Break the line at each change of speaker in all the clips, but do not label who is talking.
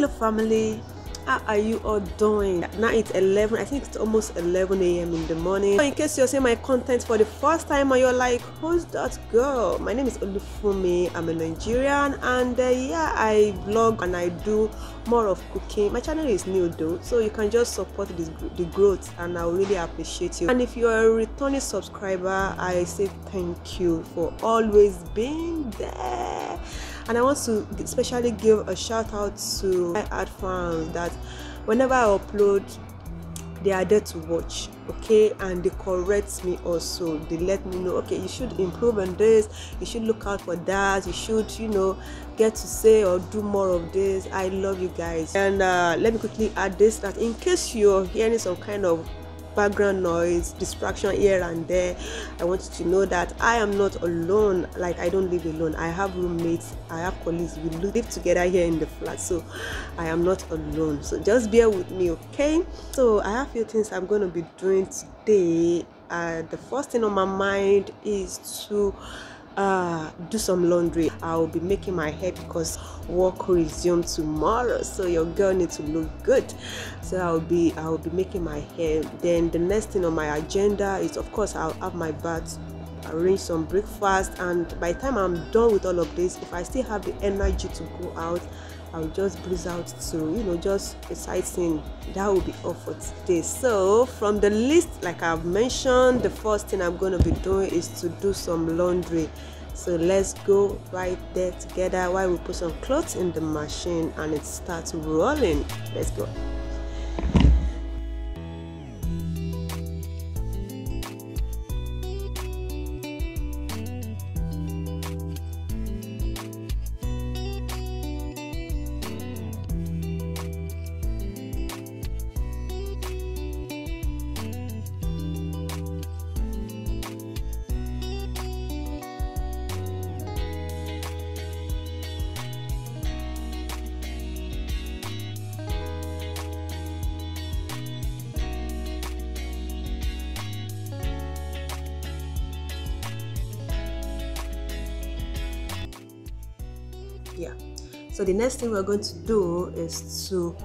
hello family. How are you all doing? Now it's 11 i think it's almost 11 a.m in the morning. So in case you're seeing my content for the first time and you're like who's that girl? My name is olufumi i'm a nigerian and uh, yeah i vlog and i do more of cooking. My channel is new though so you can just support this the growth and i really appreciate you. And if you're a returning subscriber i say thank you for always being there and i want to especially give a shout out to my ad fans that whenever i upload they are there to watch okay? And they correct me also. They let me know okay you should improve on this. You should look out for that. You should you know get to say or do more of this. I love you guys. And uh, let me quickly add this that in case you're hearing some kind of background noise distraction here and there. I want you to know that i am not alone. Like i don't live alone. I have roommates i have colleagues. We live together here in the flat so i am not alone. So just bear with me okay? So i have a few things i'm going to be doing today. Uh, the first thing on my mind is to uh do some laundry i'll be making my hair because work resume tomorrow so your girl needs to look good. So i'll be i'll be making my hair. Then the next thing on my agenda is of course i'll have my bath arrange some breakfast and by the time i'm done with all of this if i still have the energy to go out I'll just breeze out to you know just a sightseeing that will be all for today. So from the list like I've mentioned the first thing I'm going to be doing is to do some laundry. So let's go right there together while we put some clothes in the machine and it starts rolling. Let's go so the next thing we're going to do is to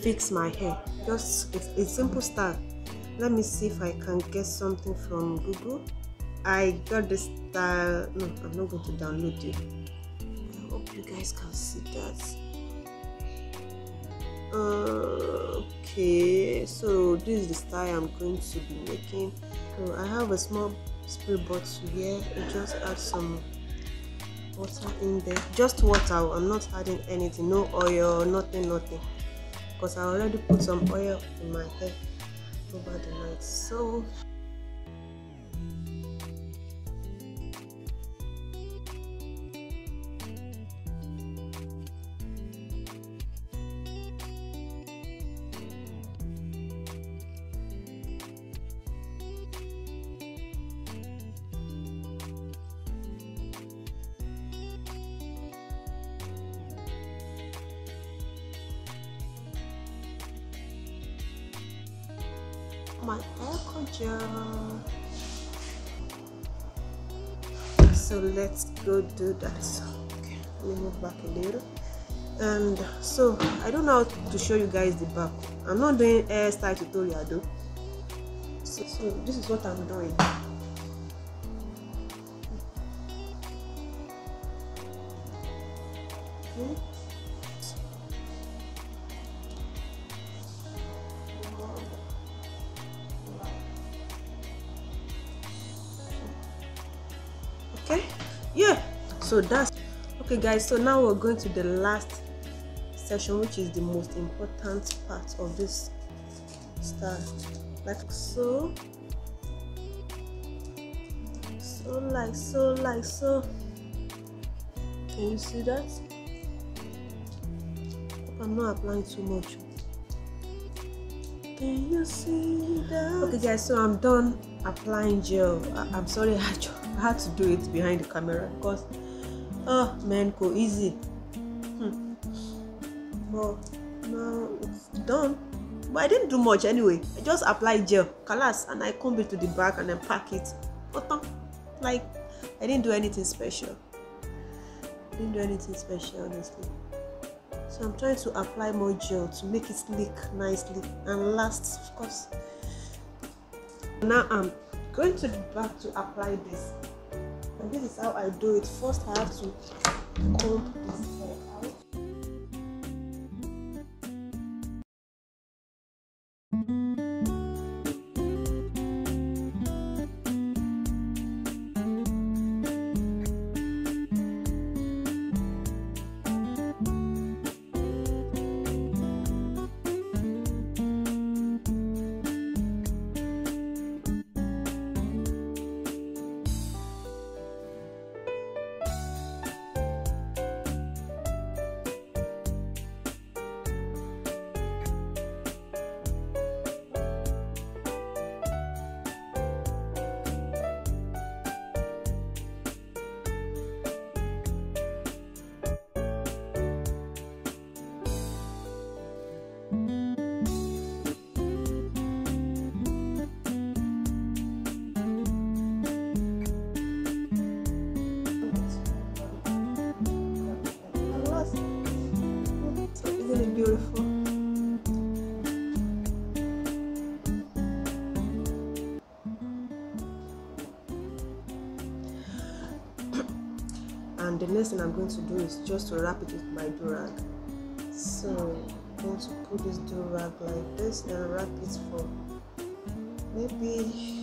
fix my hair. Just a simple style. Let me see if i can get something from google. I got this style. No i'm not going to download it. I hope you guys can see that. Uh, okay so this is the style i'm going to be making. So i have a small spray bottle here. I just add some water in there. Just water i'm not adding anything no oil nothing nothing. Because i already put some oil in my hair over the night so my hair gel so let's go do that. Okay let me move back a little. And so i don't know how to show you guys the back. I'm not doing hairstyle tutorial though. So, so this is what i'm doing. Okay. okay yeah. So that's okay guys. So now we're going to the last section which is the most important part of this style like so. So like so like so. Can you see that? I'm not applying too much. Can you see that? Okay guys. So i'm done applying gel. I- i'm sorry I I had to do it behind the camera because oh man go easy. Hmm. now it's done. But i didn't do much anyway. I just applied gel colors and i comb it to the back and then pack it. Bottom. Um, like i didn't do anything special. I didn't do anything special honestly. So i'm trying to apply more gel to make it sleek nicely and last of course. Now i'm going to back to apply this. And this is how i do it. First i have to comb this the next thing I'm going to do is just to wrap it with my durag. So I'm going to put this durag like this and wrap it for maybe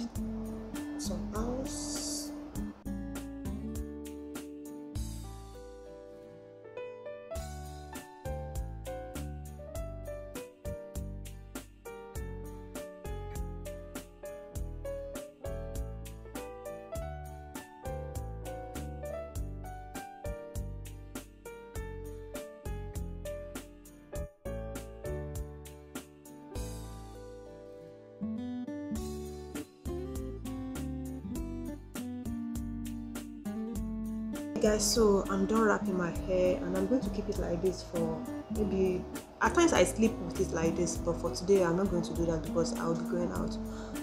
guys so i'm done wrapping my hair and i'm going to keep it like this for maybe at times i sleep with it like this but for today i'm not going to do that because i'll be going out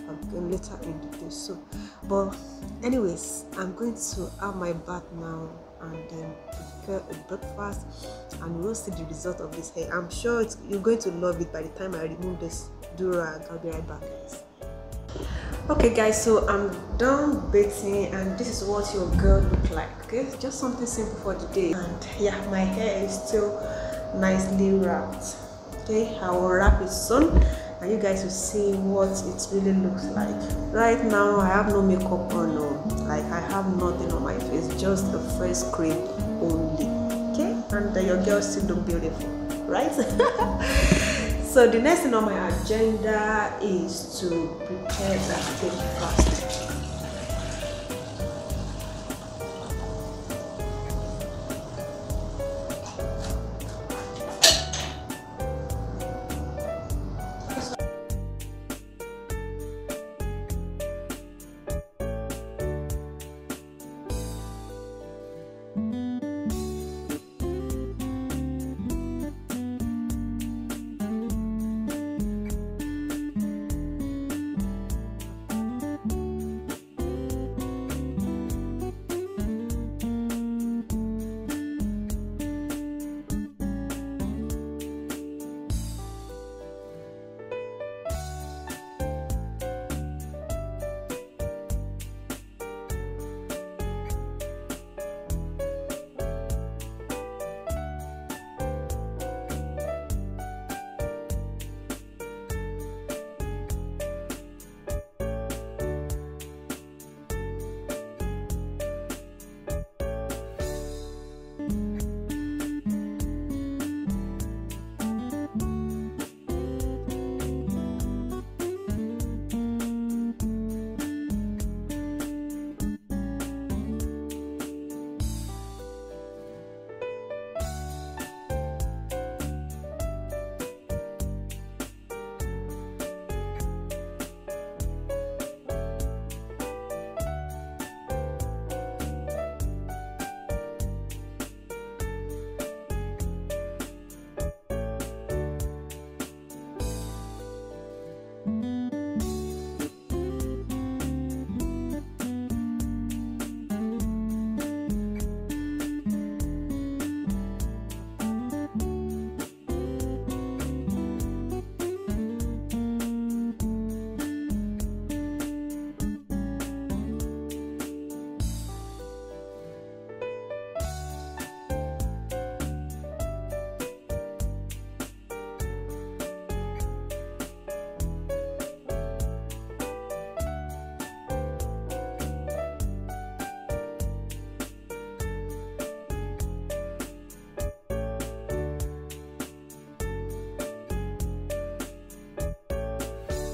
i'm later in the day so. But anyways i'm going to have my bath now and then prepare a breakfast and we'll see the result of this hair. I'm sure you're going to love it by the time i remove this do-rag i'll be right back guys okay guys so i'm done bathing and this is what your girl look like okay? Just something simple for the day. And yeah my hair is still nicely wrapped okay? I will wrap it soon and you guys will see what it really looks like. Right now i have no makeup on no. Like i have nothing on my face just a fresh cream only okay? And uh, your girl still look beautiful right So the next thing on my agenda is to prepare the breakfast.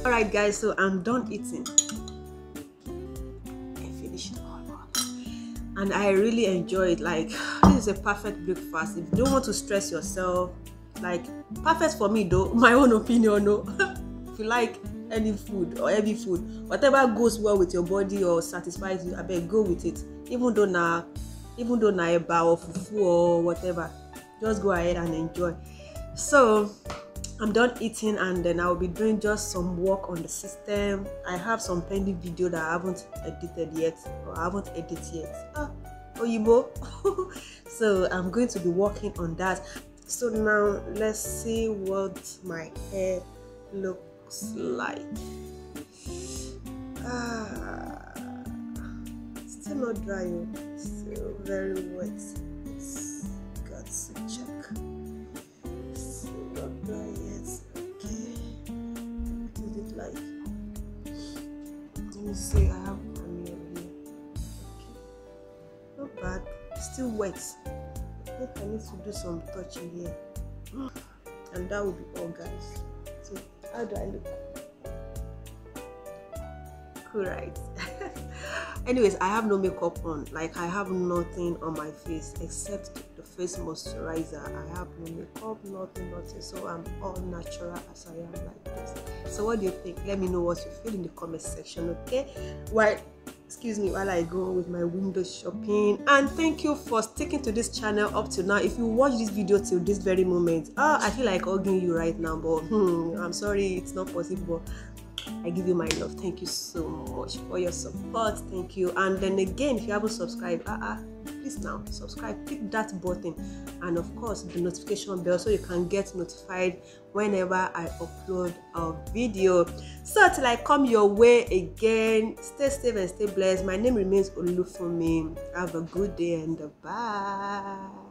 All right guys so i'm done eating. I finished it all and i really enjoy it like this is a perfect breakfast. If you don't want to stress yourself like perfect for me though my own opinion no. If you like any food or heavy food whatever goes well with your body or satisfies you I abeg go with it. Even though na even though na eba or fufu or whatever just go ahead and enjoy. So i'm done eating and then i'll be doing just some work on the system. I have some pending video that i haven't edited yet or i haven't edited yet. Ah oyibo so i'm going to be working on that. So now let's see what my hair looks like. Ah still not dry oh. still very wet me i have my here okay not bad still wet think I need to do some touching here. And that will be all guys. So how do I look? Cool right? Anyways, I have no makeup on. Like I have nothing on my face except face moisturizer. I have no makeup, nothing, nothing. So I'm all natural as I am like this. So what do you think? Let me know what you feel in the comment section, okay? While excuse me while i go with my window shopping and thank you for sticking to this channel up to now if you watch this video till this very moment oh i feel like hugging you right now but hmm, i'm sorry it's not possible I give you my love. Thank you so much for your support. Thank you. And then again, if you haven't subscribed, uh, uh, please now subscribe. Click that button, and of course the notification bell so you can get notified whenever I upload a video. So till I come your way again, stay safe and stay blessed. My name remains Olufumi. Have a good day and bye.